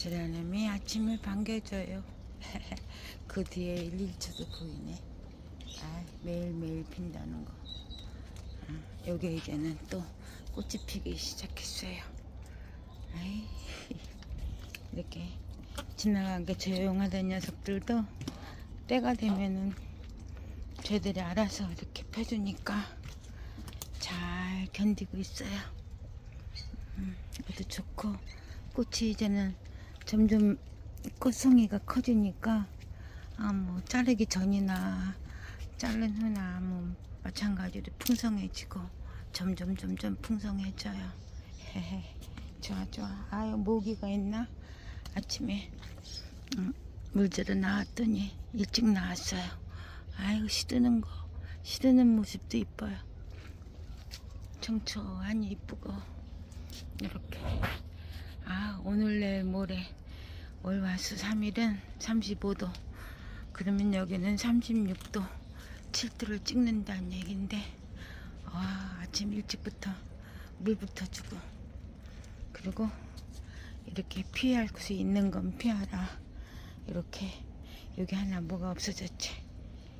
지라님이 아침을 반겨줘요. 그 뒤에 일일초도 보이네. 아, 매일매일 핀다는 거. 아, 여기 이제는 또 꽃이 피기 시작했어요. 아이, 이렇게 지나가게 조용하던 녀석들도 때가 되면은 쟤들이 알아서 이렇게 펴주니까 잘 견디고 있어요. 음, 아주 좋고 꽃이 이제는 점점 꽃송이가 커지니까 아 뭐 자르기 전이나 자른 후나 뭐 마찬가지로 풍성해지고 점점 점점 풍성해져요. 헤헤 좋아 좋아. 아유 모기가 있나? 아침에 음, 물들어 나왔더니 일찍 나왔어요. 아이고 시드는 거 시드는 모습도 이뻐요. 청초하니 이쁘고 이렇게 아 오늘 내일 모레 월화수 3일은 35도 그러면 여기는 36도 7도를 찍는다는 얘긴데 와 아침 일찍부터 물부터 주고 그리고 이렇게 피할 수 있는 건 피하라. 이렇게 여기 하나 뭐가 없어졌지?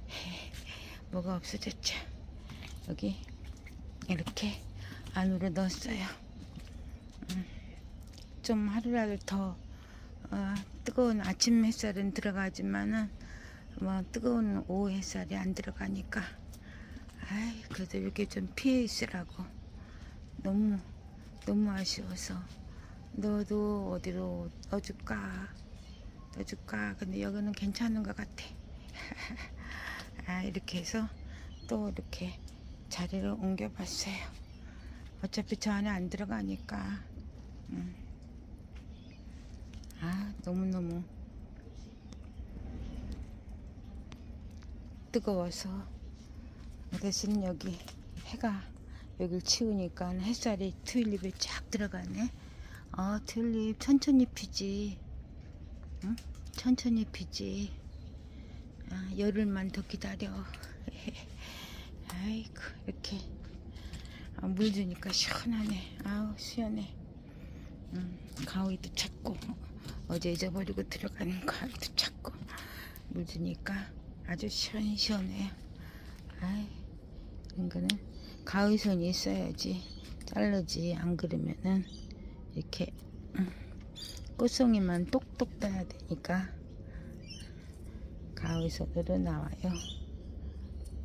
뭐가 없어졌죠 여기 이렇게 안으로 넣었어요. 음, 좀 하루라도 더 어, 뜨거운 아침 햇살은 들어가지만은 뭐 뜨거운 오후 햇살이 안 들어가니까 아이 그래도 이렇게 좀 피해 있으라고. 너무 너무 아쉬워서. 너도 어디로 넣어줄까? 넣어줄까? 근데 여기는 괜찮은 것 같아. 아 이렇게 해서 또 이렇게 자리를 옮겨봤어요. 어차피 저 안에 안 들어가니까. 음. 아 너무너무 뜨거워서 대신 여기 해가 여길 치우니까 햇살이 튤립에 쫙 들어가네. 아 튤립 천천히 피지. 응? 천천히 피지. 아, 열흘만 더 기다려. 아이고 이렇게. 아, 물 주니까 시원하네. 아우 시원해. 음, 가위도 찾고 어제 잊어버리고 들어가는 가위도 찾고 물 주니까 아주 시원시원해요. 아이 이런 거는 가위손이 있어야지 자르지 안 그러면은 이렇게 음, 꽃송이만 똑똑 따야 되니까 가위손으로 나와요.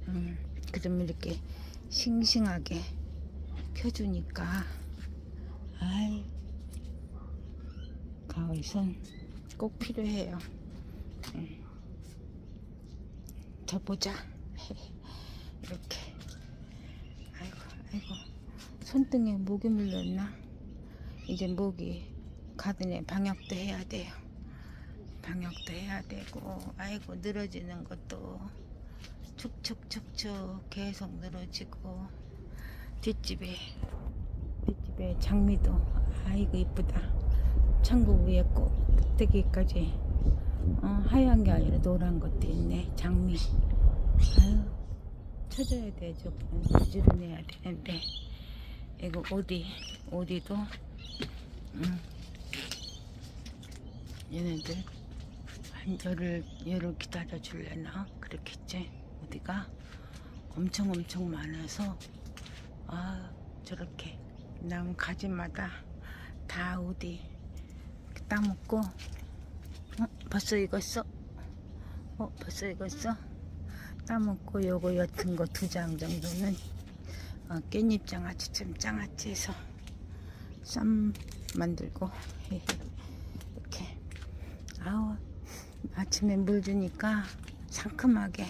음, 그러면 이렇게 싱싱하게 펴주니까. 아이 가위손 꼭 필요해요. 음. 저 보자. 이렇게. 아이고 아이고. 손등에 모기 물렸나? 이제 모기 가든에 방역도 해야 돼요. 방역도 해야 되고 아이고 늘어지는 것도 축축축축 계속 늘어지고 뒷집에 뒷집에 장미도 아이고 이쁘다 창고 위에 꼭뜨기까지 어, 하얀 게 아니라 노란 것도 있네. 장미. 아유 쳐줘야 되죠. 부지런 해야 되는데. 이거 오디 오디도? 음, 얘네들 한 열을 열을 기다려 줄래나? 그렇겠지? 어디가? 엄청 엄청 많아서. 아 저렇게. 나무 가지마다 다 어디 따먹고 어 벌써 익었어? 어 벌써 익었어? 따먹고 요거 옅은 거 두 장 정도는 어, 깻잎 장아찌 좀 장아찌 해서 쌈 만들고 이렇게. 아우 아침에 물 주니까 상큼하게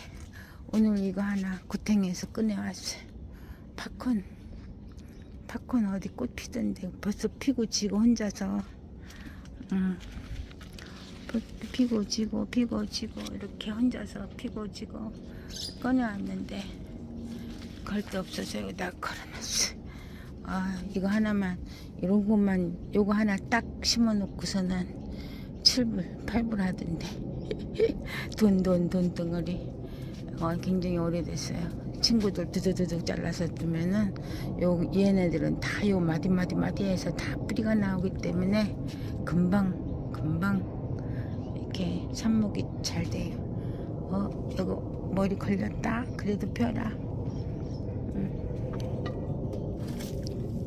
오늘 이거 하나 구탱에서 꺼내왔어요. 팝콘. 팝콘 어디 꽃 피던데 벌써 피고 지고 혼자서 음, 피고 지고 피고 지고 이렇게 혼자서 피고 지고 꺼내왔는데 걸데 없어서 여기다 걸어놨어. 아 이거 하나만 이런 것만 요거 하나 딱 심어 놓고서는 7불 8불 하던데. 돈 돈 돈 덩어리. 어, 굉장히 오래됐어요 친구들 두두두둑 잘라서 두면은 요 얘네들은 다 요 마디 마디 마디에서 다 뿌리가 나오기 때문에 금방 금방 이렇게 삽목이 잘 돼요. 어, 이거 머리 걸렸다. 그래도 펴라. 음.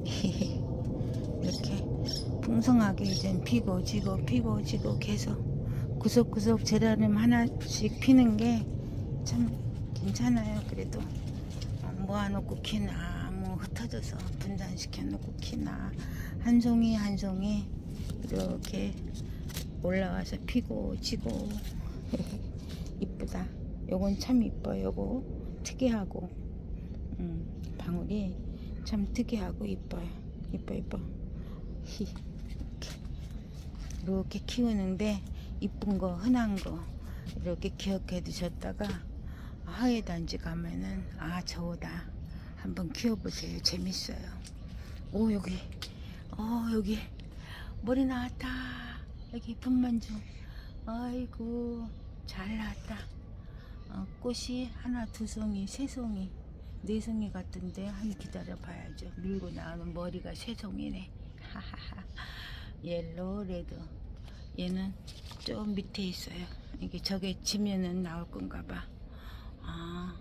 이렇게 풍성하게 이제 피고 지고 피고 지고 계속 구석구석 제라늄 하나씩 피는 게 참 괜찮아요. 그래도 모아놓고 키나 뭐 흩어져서 분산시켜 놓고 키나 한 송이 한 송이 이렇게 올라와서 피고 지고 이쁘다. 요건 참 이뻐요. 요거 특이하고 음, 방울이 참 특이하고 이뻐요. 이뻐 이뻐. 히. 이렇게, 이렇게 키우는데 이쁜 거 흔한 거 이렇게 기억해 두셨다가 하회 단지 가면은 아 저거다 한번 키워보세요. 재밌어요. 오 여기 어 여기 머리 나왔다. 여기 분만주. 아이고 잘 나왔다. 어, 꽃이 하나 두 송이 세 송이 네 송이 같은데 한 기다려 봐야죠. 밀고 나오는 머리가 세 송이네. 하하하. yellow red. 얘는 좀 밑에 있어요. 이게 저게 지면은 나올 건가 봐. 아,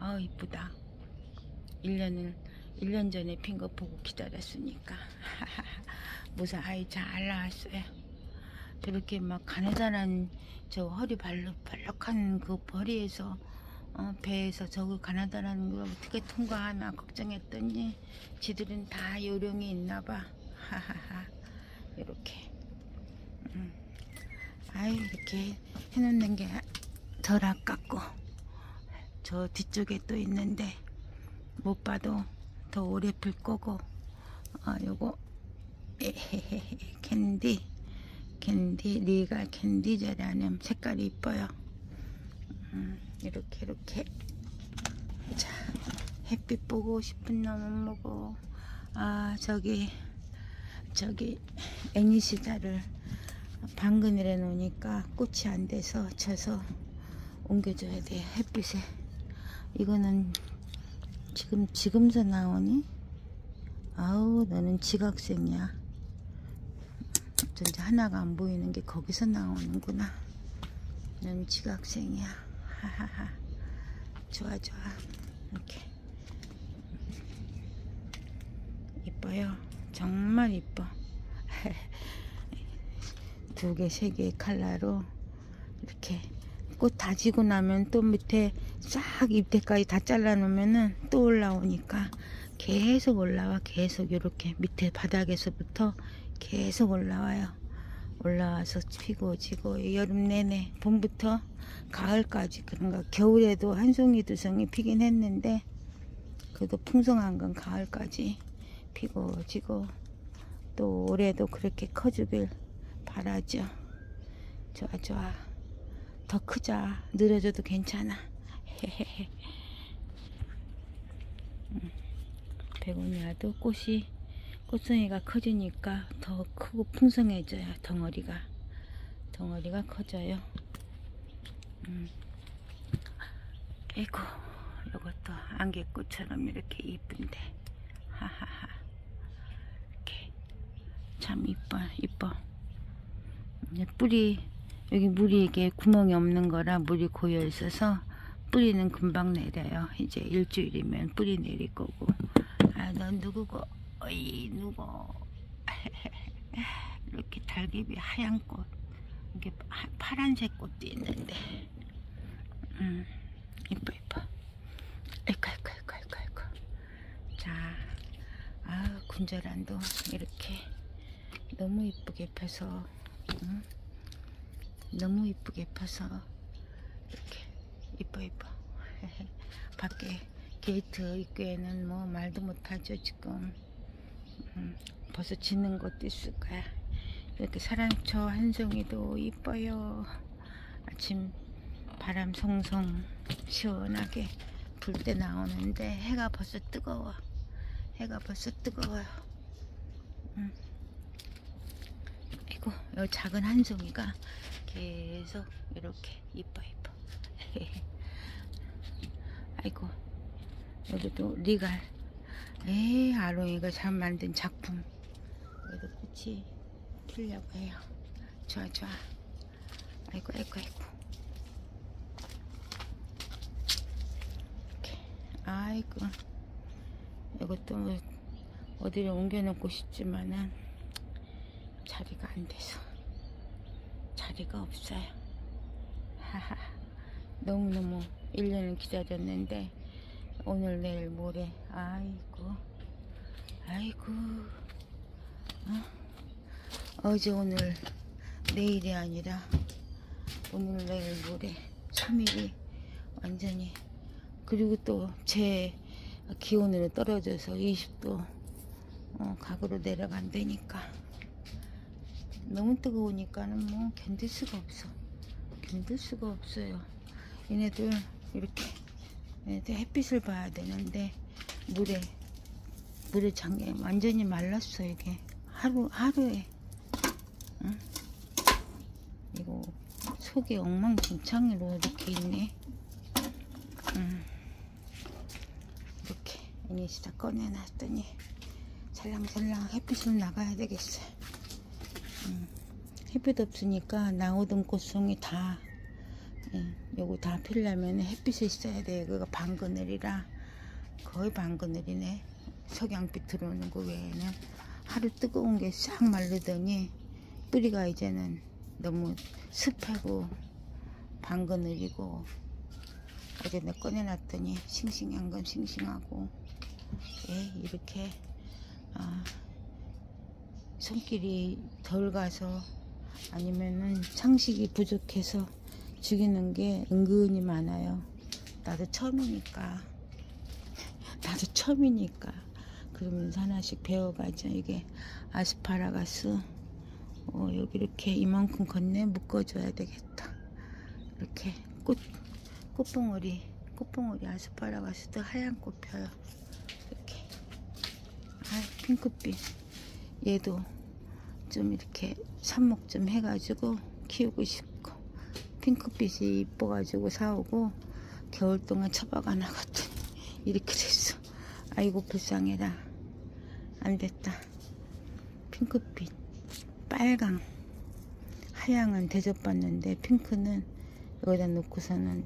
아 이쁘다. 1년을 1년 전에 핀 거 보고 기다렸으니까. 무사 아이 잘 나왔어요. 저렇게 막 가느다란 저 허리 발록 발록한 그 머리에서 어, 배에서 저거 가나다라는 걸 어떻게 통과하나 걱정했더니 지들은 다 요령이 있나 봐. 하하하. 이렇게. 음. 아이 이렇게 해놓는 게 덜 아깝고 저 뒤쪽에 또 있는데 못 봐도 더 오래 필 거고 아 요거. 에헤헤 캔디 캔디 리가 캔디제라는 색깔이 이뻐요. 음, 이렇게 이렇게. 자 햇빛 보고 싶은 놈은 뭐고 아 저기 저기 애니시다를 방근을 해 놓으니까 꽃이 안 돼서 져서 옮겨줘야 돼 햇빛에 이거는 지금 지금서 나오니? 아우 너는 지각생이야. 어쩐지 하나가 안 보이는 게 거기서 나오는구나. 너는 지각생이야. 하하하. 좋아 좋아. 이렇게. 이뻐요. 정말 이뻐. 두 개, 세 개의 칼라로 이렇게 꽃 다지고 나면 또 밑에 싹 잎대까지 다 잘라 놓으면은 또 올라오니까 계속 올라와. 계속 이렇게 밑에 바닥에서부터 계속 올라와요. 올라와서 피고 지고 여름 내내 봄부터 가을까지 그런가 겨울에도 한 송이 두 송이 피긴 했는데 그래도 풍성한 건 가을까지 피고 지고 또 올해도 그렇게 커주길 바라죠. 좋아 좋아. 더 크자. 늘어져도 괜찮아. 음, 베고니아도 꽃이 꽃송이가 커지니까 더 크고 풍성해져요 덩어리가. 덩어리가 커져요. 음. 이고 이것도 안개꽃처럼 이렇게 이쁜데. 하하하. 이렇게. 참 이뻐 이뻐. 뿌리 여기 물이 이게 구멍이 없는 거라 물이 고여 있어서 뿌리는 금방 내려요. 이제 일주일이면 뿌리 내릴 거고. 아 넌 누구고? 어이 누구? 이렇게 달개비 하얀 꽃. 이게 파란색 꽃도 있는데. 음 이뻐 이뻐. 아이고 아이고 아이고 아이고 아이고. 자아 군절안도 이렇게 너무 이쁘게 펴서 음? 너무 이쁘게 펴서 이렇게 이뻐 이뻐. 밖에 게이트 입구에는 뭐 말도 못하죠 지금. 음, 벌써 지는 것도 있을 거야. 이렇게 사랑초 한 송이도 이뻐요. 아침 바람 송송 시원하게 불 때 나오는데 해가 벌써 뜨거워. 해가 벌써 뜨거워요. 음. 아이고 이 작은 한 송이가 계속 이렇게 이뻐 이뻐 아이고 여기도 리갈 에이 아롱이가 잘 만든 작품. 여기도 꽃이 피려고 해요. 좋아 좋아. 아이고 아이고 아이고. 이렇게. 아이고. 이것도 뭐 어디를 옮겨놓고 싶지만은 자리가 안 돼서 자리가 없어요. 하하 너무너무 1년을 기다렸는데 오늘 내일 모레. 아이고 아이고. 어? 제 오늘 내일이 아니라 오늘 내일 모레. 3일이 완전히 그리고 또 제 기온으로 떨어져서 20도 어, 각으로 내려간다니까. 너무 뜨거우니까는 뭐 견딜 수가 없어. 견딜 수가 없어요 얘네들 이렇게 얘네들 햇빛을 봐야 되는데 물에 물에 장에 완전히 말랐어 이게 하루 하루에 응? 이거 속이 엉망진창으로 이렇게 있네 음. 이렇게 이니시 다 꺼내놨더니 살랑살랑 햇빛을 나가야 되겠어요 음. 햇빛 없으니까 나오던 꽃송이 다 예, 요거 다 피려면 햇빛이 있어야 돼. 그거 방그늘이라. 거의 방그늘이네. 석양빛 들어오는 거 외에는. 하루 뜨거운 게 싹 마르더니 뿌리가 이제는 너무 습하고 방그늘이고 어제 내 꺼내놨더니 싱싱한 건 싱싱하고. 예, 이렇게 아, 손길이 덜 가서 아니면은 상식이 부족해서 죽이는 게 은근히 많아요. 나도 처음이니까. 나도 처음이니까. 그러면서 하나씩 배워가죠 이게 아스파라가스. 어, 여기 이렇게 이만큼 건네 묶어줘야 되겠다. 이렇게 꽃 꽃봉오리 꽃봉오리 아스파라가스도 하얀 꽃 펴요. 이렇게. 아 핑크빛. 얘도 좀 이렇게 삽목 좀 해가지고 키우고 싶고 핑크빛이 이뻐가지고 사오고 겨울 동안 처박아 나 갔더니 이렇게 됐어. 아이고 불쌍해라. 안됐다. 핑크빛 빨강 하양은 대접받는데 핑크는 여기다 놓고서는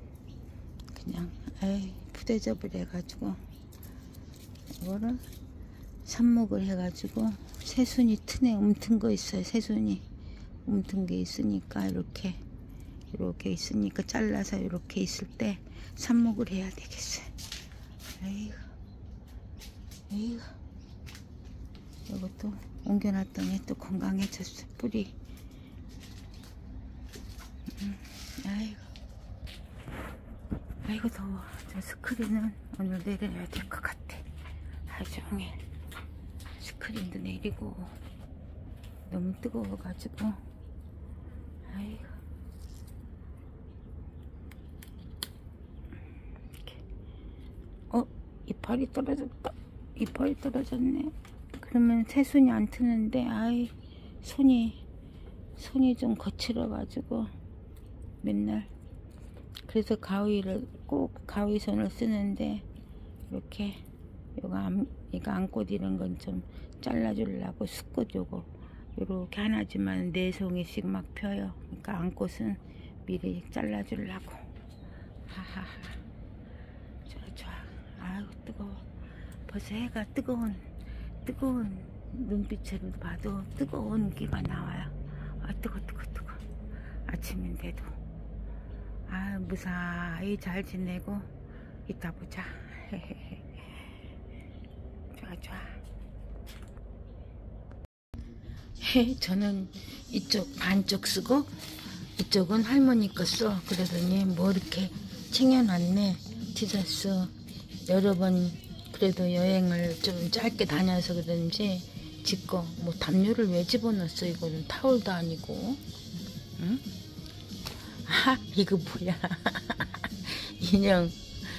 그냥 에이 푸대접을 해가지고 이거를 삽목을 해가지고 새순이 튼에 움튼 거 있어요. 새순이 움튼 게 있으니까 이렇게 이렇게 있으니까 잘라서 이렇게 있을 때 삽목을 해야 되겠어요. 에이구 에이구 이것도 옮겨놨더니 또 건강해졌어 뿌리. 음, 아이고. 아이고 더워. 저 스크린은 오늘 내려야 될 것 같아. 하루 종일 스크린도 내리고 너무 뜨거워가지고. 아이고 이렇게. 어 이파리 떨어졌다. 이파리 떨어졌네. 그러면 새순이 안 트는데 아이 손이 손이 좀 거칠어 가지고 맨날. 그래서 가위를 꼭 가위손을 쓰는데 이렇게 요거 안, 이거 안꽃 이런 건 좀 잘라주려고 숫꽃 요거 요렇게 하나지만 네 송이씩 막 펴요. 그러니까 안꽃은 미리 잘라주려고. 하하하 아 아유 뜨거워 벌써 해가 뜨거운 뜨거운 눈빛으로 봐도 뜨거운 기가 나와요. 아 뜨거 뜨거 뜨거 아침인데도 아 무사히 잘 지내고 이따 보자. 좋아 좋아. 저는 이쪽 반쪽 쓰고 이쪽은 할머니 거 써. 그러더니 뭐 이렇게 챙겨놨네. 티셔츠 여러 번 그래도 여행을 좀 짧게 다녀서 그런지 집거 뭐 담요를 왜 집어넣었어? 이거는 타올도 아니고. 응? 아 이거 뭐야? 인형.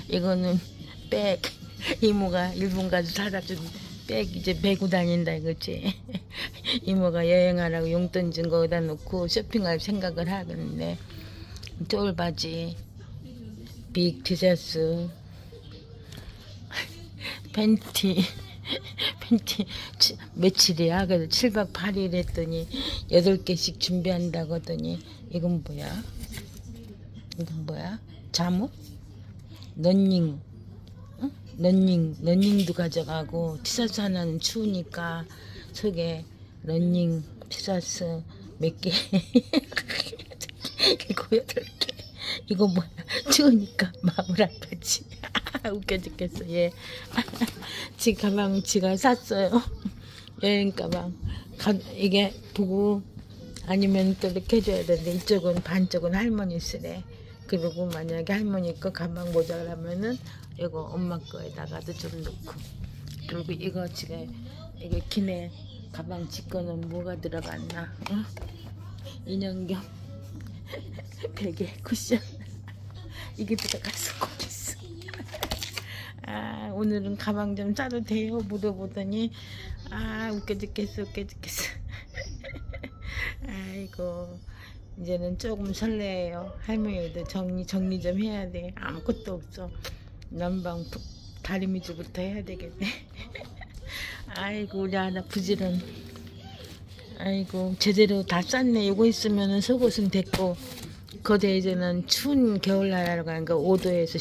이거는 백. 이모가 일본 가서 사다 준 백. 이제 메고 다닌다 이거지. 이모가 여행하라고 용돈 준 거기다 놓고 쇼핑할 생각을 하겠는데 쫄바지 빅 티셔츠 팬티 팬티 치- 며칠이야? 그래서 7박 8일 했더니 8개씩 준비한다고 하더니 이건 뭐야? 이건 뭐야? 잠옷? 런닝 응? 런닝 런닝도 가져가고 티셔츠 하나는 추우니까 속에 런닝 티셔츠 몇 개 일곱 여덟 개 이거 뭐야 추우니까 마블하까지 웃겨 죽겠어. 얘 지 가방 지가 샀어요. 여행 가방. 가, 이게 보고 아니면 또 이렇게 해줘야 되는데 이쪽은 반쪽은 할머니 쓰래 그리고 만약에 할머니 거 가방 모자라면은 이거 엄마 거에다가도 좀 넣고. 그리고 이거 지금 이게 기내 가방 지거는 뭐가 들어갔나? 어? 인형겸 베개 쿠션. 이게 있어 아 오늘은 가방 좀 싸도 돼요? 물어보더니. 아 웃겨 죽겠어 웃겨 죽겠어. 아이고 이제는 조금 설레요. 할머니도 정리 정리 좀 해야 돼. 아무것도 없어. 난방 부- 다리미즈부터 해야 되겠네. 아이고 우리 아나 부지런. 아이고 제대로 다 쌌네. 이거 있으면은 속옷은 됐고 거대 이제는 추운 겨울날이라고 하니까 5도에서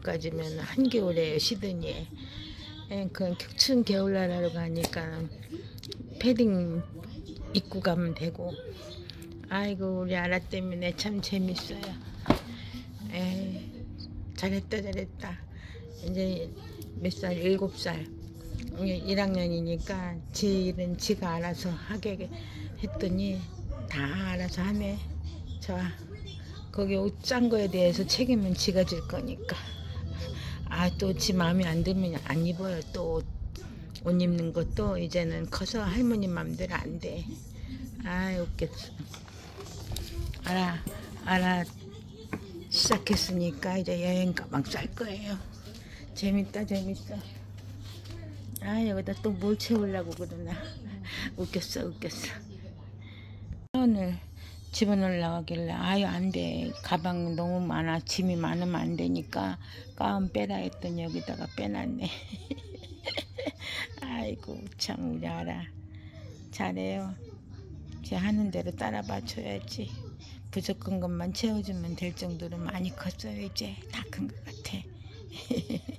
15도까지면 한겨울에 시드니에 예, 그 추운 겨울날이라고 하니까 패딩 입고 가면 되고. 아이고 우리 아라 때문에 참 재밌어요. 에이, 잘했다 잘했다. 이제 몇 살? 일곱 살. 1학년이니까 지 일은 지가 알아서 하게 했더니 다 알아서 하네. 좋아 거기 옷 짠 거에 대해서 책임은 지가 질 거니까. 아 또 지 마음에 안 들면 안 입어요. 또 옷 입는 것도 이제는 커서 할머니 맘대로 안 돼. 아 웃겠어. 알아 알아. 시작했으니까 이제 여행 가방 쌀 거예요. 재밌다 재밌어. 아 여기다 또 뭘 채우려고 그러나. 웃겼어 웃겼어. 오늘 집어넣으려고 하길래 아유 안 돼. 가방 너무 많아. 짐이 많으면 안 되니까 가운 빼라 했더니 여기다가 빼놨네. 아이고 참 우리 알아 잘해요. 제 하는 대로 따라봐 줘야지. 부족한 것만 채워주면 될 정도로 많이 컸어요 이제. 다 큰 것 같아